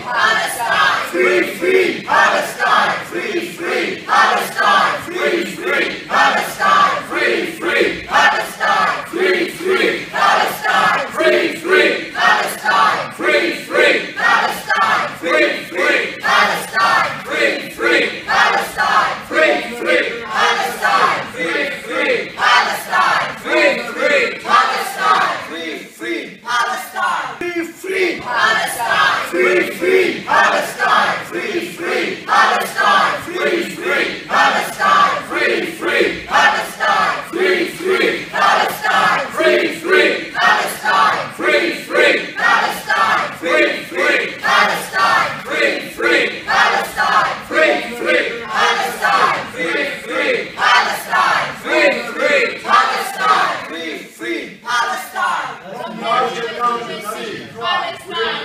Palestine! free Palestine! Free, free Palestine! One nation, one free Palestine!